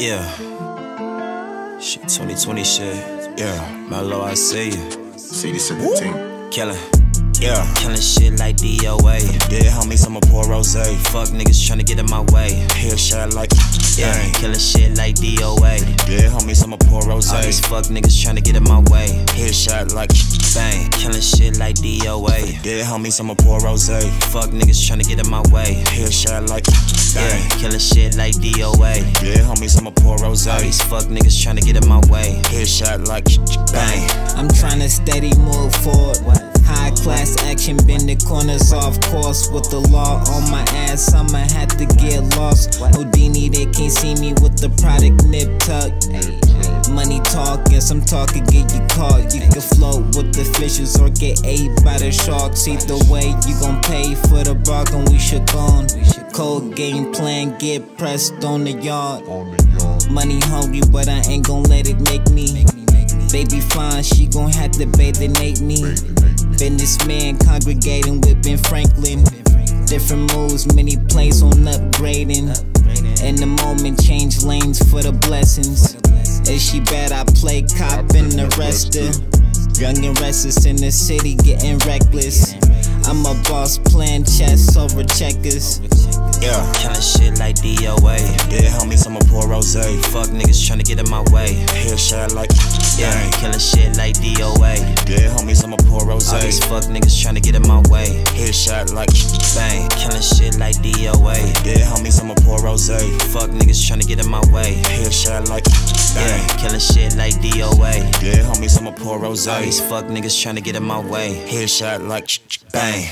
Yeah. Shit, 2020 shit. Yeah. Merro, I see you. CD 17. Killin'. Yeah. Killing shit like DOA. Yeah, homies, I'ma pour rose. Fuck niggas tryna get in my way. Hear shit like. Yeah. Killing shit like DOA. Yeah, pour rose. All these fuck niggas tryna get in my way. Hear shit like. Bang. killing shit like DOA. Yeah, homies, I'ma pour rose. Fuck niggas tryna get in my way. Hear shit like. Bang. Killin' shit like DOA. Yeah, homies, I'ma pour rose. All these fuck niggas tryna get in my way. Hear shit like. Bang. I'm tryna steady move forward. High class action, bend the corners off course. With the law on my ass, I'ma have to get lost. Houdini, they can't see me with the product nip tuck. Talking, some talking get you caught. You can float with the fishes or get ate by the sharks. Either way, you gon' pay for the bargain we should on. Cold game plan, get pressed on the yard. Money hungry, but I ain't gon' let it make me. Baby fine, she gon' have to bathing me. Businessman congregating with Ben Franklin. Different moves, many plays on upgrading. In the moment, change lanes for the blessings. Is she bad? I play cop and arrest her. Young and restless in the city, getting reckless. I'm a boss playing chess over checkers. Yeah, killin' shit like DOA. Yeah, homies, I'ma pour rose. Fuck niggas trying to get in my way. Hear shit like. Yeah, killin' shit like DOA. Yeah, homies, All these fuck niggas tryna get in my way. Hear shit like. Bang, killing shit like DOA. Yeah, homies, I'ma pour rose. Fuck niggas tryna get in my way. Hear shit like. Bang, killing shit like DOA. Yeah, homies, I'ma pour rose. All these fuck niggas tryna get in my way. Hear shit like. Bang.